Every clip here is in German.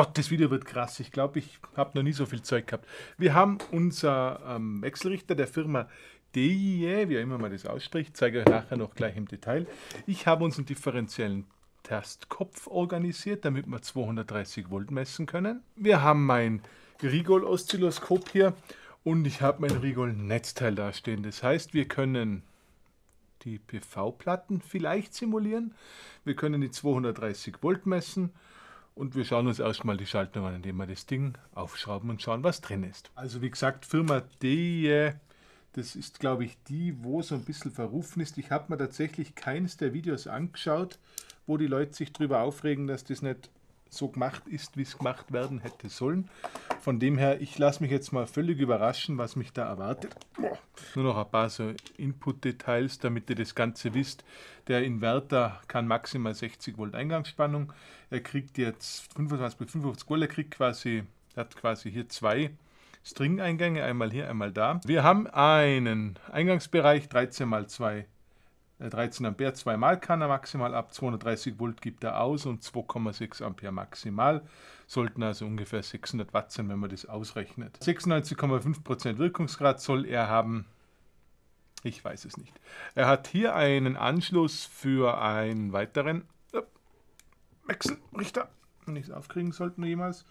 Gott, das Video wird krass. Ich glaube, ich habe noch nie so viel Zeug gehabt. Wir haben unser ähm, Wechselrichter der Firma DIE, wie auch immer man das ausspricht, zeige euch nachher noch gleich im Detail. Ich habe unseren differenziellen Tastkopf organisiert, damit wir 230 Volt messen können. Wir haben mein Rigol-Oszilloskop hier und ich habe mein Rigol-Netzteil dastehen. Das heißt, wir können die PV-Platten vielleicht simulieren. Wir können die 230 Volt messen und wir schauen uns erstmal die Schaltung an, indem wir das Ding aufschrauben und schauen, was drin ist. Also wie gesagt, Firma DIE das ist, glaube ich, die, wo so ein bisschen verrufen ist. Ich habe mir tatsächlich keines der Videos angeschaut, wo die Leute sich darüber aufregen, dass das nicht so gemacht ist, wie es gemacht werden hätte sollen. Von dem her, ich lasse mich jetzt mal völlig überraschen, was mich da erwartet. Nur noch ein paar so Input-Details, damit ihr das Ganze wisst. Der Inverter kann maximal 60 Volt Eingangsspannung. Er kriegt jetzt 25 bis 55 Volt. Er kriegt quasi, hat quasi hier zwei String-Eingänge, einmal hier, einmal da. Wir haben einen Eingangsbereich 13 mal 2 13 Ampere, zweimal kann er maximal ab, 230 Volt gibt er aus und 2,6 Ampere maximal. Sollten also ungefähr 600 Watt sein, wenn man das ausrechnet. 96,5% Wirkungsgrad soll er haben. Ich weiß es nicht. Er hat hier einen Anschluss für einen weiteren äh, Wechselrichter. Nicht aufkriegen sollten wir jemals.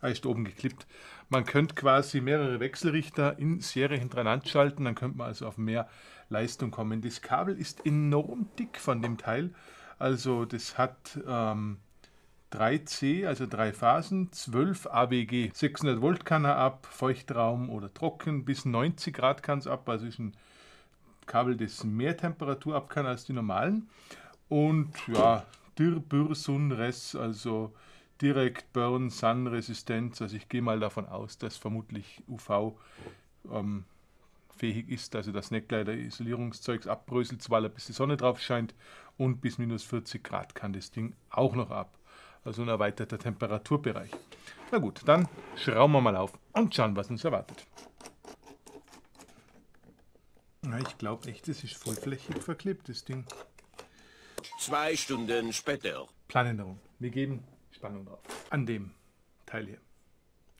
Er ist oben geklippt. Man könnte quasi mehrere Wechselrichter in Serie hintereinander schalten, dann könnte man also auf mehr Leistung kommen. Das Kabel ist enorm dick von dem Teil. Also das hat ähm, 3C, also drei Phasen, 12 AWG. 600 Volt kann er ab, Feuchtraum oder trocken, bis 90 Grad kann es ab. Also ist ein Kabel, das mehr Temperatur ab kann als die normalen. Und ja, Dir, Bür, Sun, Res, also direkt Burn, Sun Resistenz. Also ich gehe mal davon aus, dass vermutlich UV ähm, fähig ist, also das Neckkleider-Isolierungszeugs abbröselt, weil ein bisschen Sonne drauf scheint und bis minus 40 Grad kann das Ding auch noch ab. Also ein erweiterter Temperaturbereich. Na gut, dann schrauben wir mal auf und schauen, was uns erwartet. Na, ich glaube echt, das ist vollflächig verklebt, das Ding. Zwei Stunden später. Planänderung. Wir geben Spannung drauf. An dem Teil hier.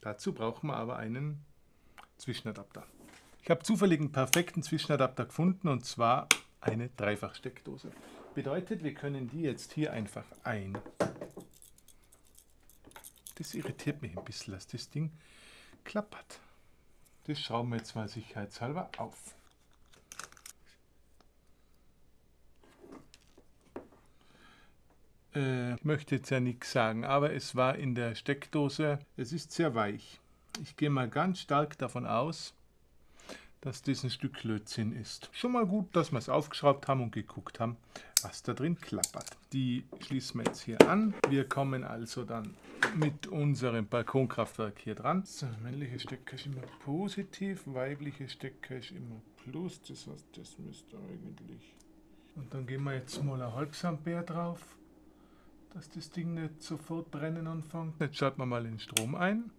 Dazu brauchen wir aber einen Zwischenadapter. Ich habe zufällig einen perfekten Zwischenadapter gefunden und zwar eine Dreifachsteckdose. Bedeutet, wir können die jetzt hier einfach ein. Das irritiert mich ein bisschen, dass das Ding klappert. Das schrauben wir jetzt mal sicherheitshalber auf. äh, möchte jetzt ja nichts sagen, aber es war in der Steckdose. Es ist sehr weich. Ich gehe mal ganz stark davon aus, dass das ein Stück Lötzinn ist. Schon mal gut, dass wir es aufgeschraubt haben und geguckt haben, was da drin klappert. Die schließen wir jetzt hier an. Wir kommen also dann mit unserem Balkonkraftwerk hier dran. So, männliche Stecker ist immer positiv, weibliche Stecker ist immer plus. Das heißt, das müsste eigentlich... Und dann gehen wir jetzt mal ein halbes Ampere drauf dass das Ding nicht sofort brennen anfängt. Jetzt schalten wir mal den Strom ein.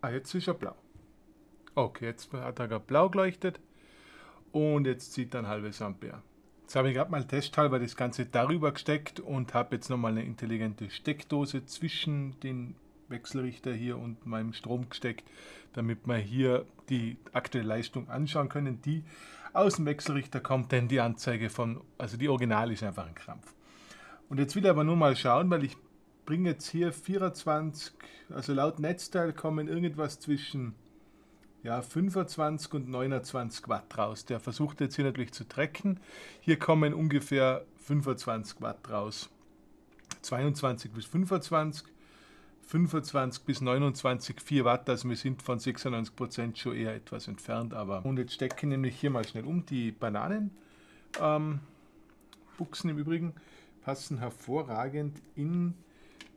Ah, jetzt ist er blau. Okay, jetzt hat er gerade blau geleuchtet und jetzt zieht er ein halbes Ampere. Jetzt habe ich gerade mal testhalber das Ganze darüber gesteckt und habe jetzt nochmal eine intelligente Steckdose zwischen den Wechselrichter hier und meinem Strom gesteckt, damit wir hier die aktuelle Leistung anschauen können, die aus dem Wechselrichter kommt, denn die Anzeige von, also die Original ist einfach ein Krampf. Und jetzt will ich aber nur mal schauen, weil ich bringe jetzt hier 24, also laut Netzteil kommen irgendwas zwischen ja, 25 und 29 Watt raus. Der versucht jetzt hier natürlich zu trecken. Hier kommen ungefähr 25 Watt raus. 22 bis 25, 25 bis 29, 4 Watt, also wir sind von 96 Prozent schon eher etwas entfernt. Aber und jetzt stecken nämlich hier mal schnell um die Bananen. Ähm, Buchsen im Übrigen passen hervorragend in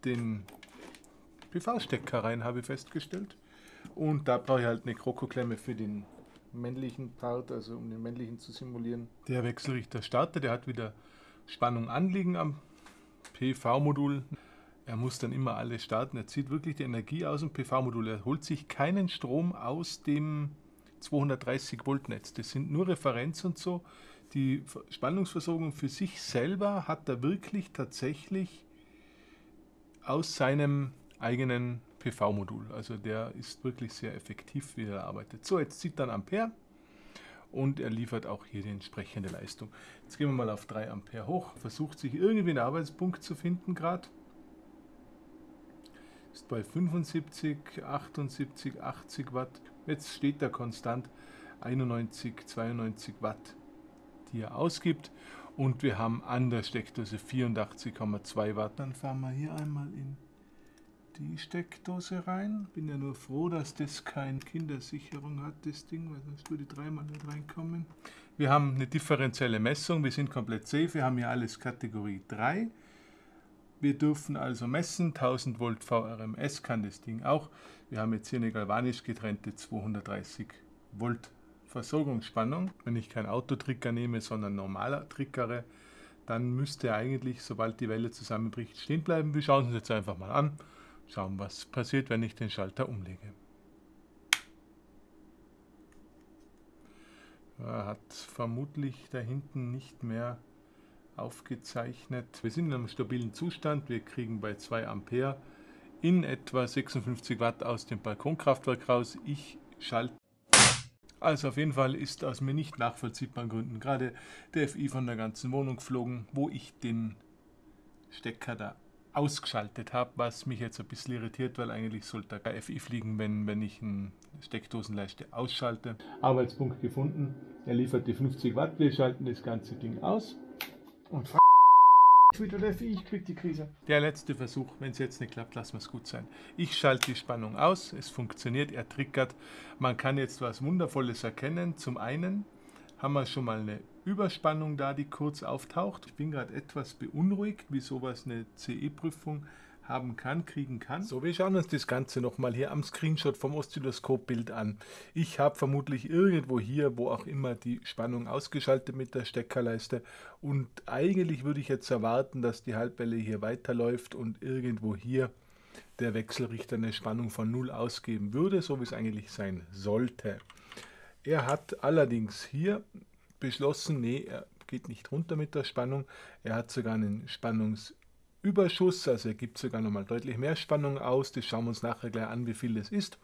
den PV-Stecker rein, habe ich festgestellt. Und da brauche ich halt eine Krokoklemme für den männlichen Part, also um den männlichen zu simulieren. Der Wechselrichter startet, der hat wieder Spannung anliegen am PV-Modul. Er muss dann immer alles starten. Er zieht wirklich die Energie aus dem PV-Modul. Er holt sich keinen Strom aus dem 230 Volt Netz. Das sind nur Referenz und so die Spannungsversorgung für sich selber hat er wirklich tatsächlich aus seinem eigenen PV-Modul. Also der ist wirklich sehr effektiv, wie er arbeitet. So, jetzt zieht dann Ampere und er liefert auch hier die entsprechende Leistung. Jetzt gehen wir mal auf 3 Ampere hoch, versucht sich irgendwie einen Arbeitspunkt zu finden gerade. Ist bei 75, 78, 80 Watt. Jetzt steht er konstant 91, 92 Watt, die er ausgibt. Und wir haben an der Steckdose 84,2 Watt. Dann fahren wir hier einmal in die Steckdose rein. Bin ja nur froh, dass das keine Kindersicherung hat, das Ding, weil sonst würde dreimal nicht reinkommen. Wir haben eine differenzielle Messung, wir sind komplett safe, wir haben hier alles Kategorie 3. Wir dürfen also messen, 1000 Volt VRMS kann das Ding auch. Wir haben jetzt hier eine galvanisch getrennte 230 Volt Versorgungsspannung. Wenn ich kein Autotrigger nehme, sondern normaler Triggere, dann müsste eigentlich, sobald die Welle zusammenbricht, stehen bleiben. Wir schauen uns jetzt einfach mal an. Schauen, was passiert, wenn ich den Schalter umlege. Er hat vermutlich da hinten nicht mehr aufgezeichnet. Wir sind in einem stabilen Zustand. Wir kriegen bei 2 Ampere in etwa 56 Watt aus dem Balkonkraftwerk raus. Ich schalte. Also auf jeden Fall ist aus mir nicht nachvollziehbaren Gründen gerade der FI von der ganzen Wohnung geflogen, wo ich den Stecker da ausgeschaltet habe, was mich jetzt ein bisschen irritiert, weil eigentlich sollte der FI fliegen, wenn, wenn ich eine Steckdosenleiste ausschalte. Arbeitspunkt gefunden, er liefert die 50 Watt, wir schalten das ganze Ding aus und wieder der FI, ich krieg die Krise. Der letzte Versuch, wenn es jetzt nicht klappt, lassen wir es gut sein. Ich schalte die Spannung aus, es funktioniert, er triggert. Man kann jetzt was Wundervolles erkennen. Zum einen haben wir schon mal eine Überspannung da, die kurz auftaucht. Ich bin gerade etwas beunruhigt, wie sowas eine CE-Prüfung haben kann, kriegen kann. So, wir schauen uns das Ganze nochmal hier am Screenshot vom Oszilloskopbild an. Ich habe vermutlich irgendwo hier, wo auch immer, die Spannung ausgeschaltet mit der Steckerleiste und eigentlich würde ich jetzt erwarten, dass die Halbwelle hier weiterläuft und irgendwo hier der Wechselrichter eine Spannung von 0 ausgeben würde, so wie es eigentlich sein sollte. Er hat allerdings hier beschlossen, nee, er geht nicht runter mit der Spannung. Er hat sogar einen Spannungsüberschuss, also er gibt sogar nochmal deutlich mehr Spannung aus. Das schauen wir uns nachher gleich an, wie viel das ist.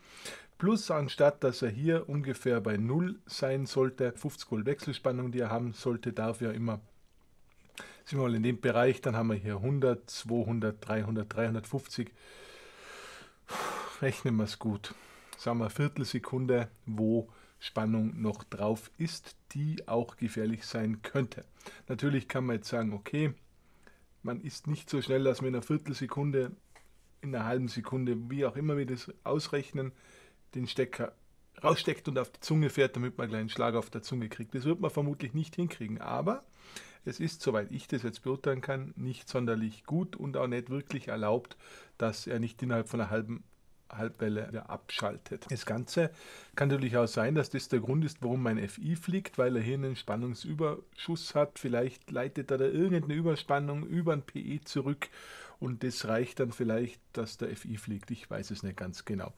Plus anstatt, dass er hier ungefähr bei 0 sein sollte, 50 Volt Wechselspannung, die er haben sollte, darf er immer sind wir mal in dem Bereich, dann haben wir hier 100, 200, 300, 350. Rechnen wir es gut. Sagen wir Viertelsekunde, wo Spannung noch drauf ist, die auch gefährlich sein könnte. Natürlich kann man jetzt sagen, okay, man ist nicht so schnell, dass man in einer Viertelsekunde, in einer halben Sekunde, wie auch immer wir das ausrechnen, den Stecker raussteckt und auf die Zunge fährt, damit man einen kleinen Schlag auf der Zunge kriegt. Das wird man vermutlich nicht hinkriegen, aber es ist, soweit ich das jetzt beurteilen kann, nicht sonderlich gut und auch nicht wirklich erlaubt, dass er nicht innerhalb von einer halben Halbwelle wieder abschaltet. Das Ganze kann natürlich auch sein, dass das der Grund ist, warum mein FI fliegt, weil er hier einen Spannungsüberschuss hat. Vielleicht leitet er da irgendeine Überspannung über ein PE zurück und das reicht dann vielleicht, dass der FI fliegt. Ich weiß es nicht ganz genau.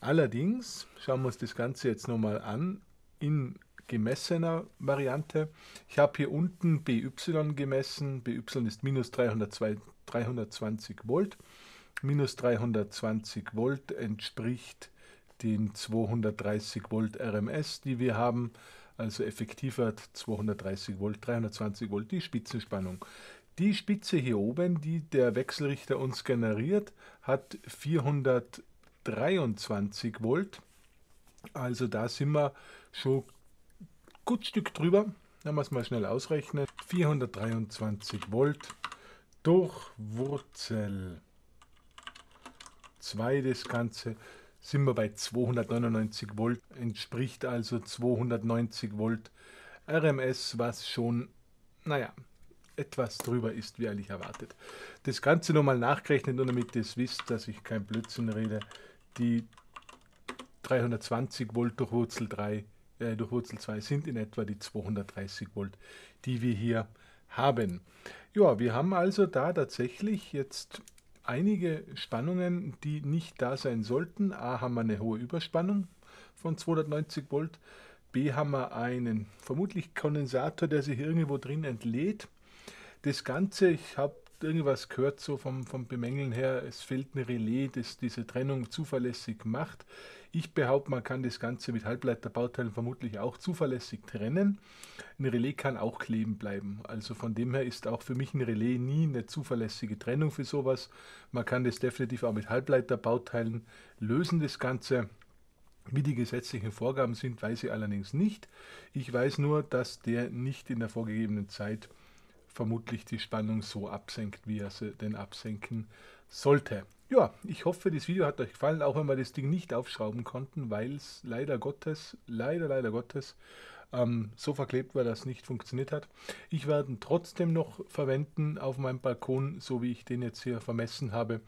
Allerdings schauen wir uns das Ganze jetzt nochmal an in gemessener Variante. Ich habe hier unten BY gemessen. BY ist minus 302, 320 Volt minus 320 Volt entspricht den 230 Volt RMS, die wir haben. Also effektiv hat 230 Volt, 320 Volt die Spitzenspannung. Die Spitze hier oben, die der Wechselrichter uns generiert, hat 423 Volt. Also da sind wir schon gut Stück drüber. Wenn wir es mal schnell ausrechnen. 423 Volt durch Wurzel 2 das Ganze sind wir bei 299 Volt, entspricht also 290 Volt RMS, was schon, naja, etwas drüber ist, wie eigentlich erwartet. Das Ganze nochmal nachgerechnet, nur damit ihr es wisst, dass ich kein Blödsinn rede. Die 320 Volt durch Wurzel 3, äh, durch Wurzel 2 sind in etwa die 230 Volt, die wir hier haben. Ja, wir haben also da tatsächlich jetzt einige Spannungen, die nicht da sein sollten. A haben wir eine hohe Überspannung von 290 Volt. B haben wir einen vermutlich Kondensator, der sich irgendwo drin entlädt. Das Ganze, ich habe irgendwas gehört, so vom, vom Bemängeln her, es fehlt ein Relais, das diese Trennung zuverlässig macht. Ich behaupte, man kann das Ganze mit Halbleiterbauteilen vermutlich auch zuverlässig trennen. Ein Relais kann auch kleben bleiben. Also von dem her ist auch für mich ein Relais nie eine zuverlässige Trennung für sowas. Man kann das definitiv auch mit Halbleiterbauteilen lösen, das Ganze. Wie die gesetzlichen Vorgaben sind, weiß ich allerdings nicht. Ich weiß nur, dass der nicht in der vorgegebenen Zeit vermutlich die Spannung so absenkt, wie er sie denn absenken sollte. Ja, ich hoffe, das Video hat euch gefallen, auch wenn wir das Ding nicht aufschrauben konnten, weil es leider Gottes, leider, leider Gottes, ähm, so verklebt war, dass es nicht funktioniert hat. Ich werde ihn trotzdem noch verwenden auf meinem Balkon, so wie ich den jetzt hier vermessen habe,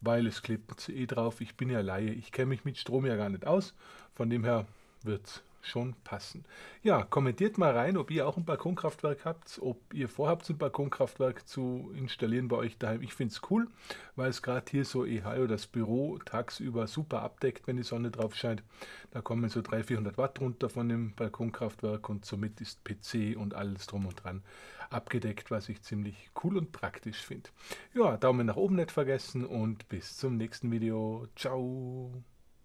weil es klebt eh drauf. Ich bin ja Laie, ich kenne mich mit Strom ja gar nicht aus, von dem her wird es schon passen. Ja, kommentiert mal rein, ob ihr auch ein Balkonkraftwerk habt, ob ihr vorhabt, ein Balkonkraftwerk zu installieren bei euch daheim. Ich finde es cool, weil es gerade hier so EHIO das Büro tagsüber super abdeckt, wenn die Sonne drauf scheint. Da kommen so 300, 400 Watt runter von dem Balkonkraftwerk und somit ist PC und alles drum und dran abgedeckt, was ich ziemlich cool und praktisch finde. Ja, Daumen nach oben nicht vergessen und bis zum nächsten Video. Ciao!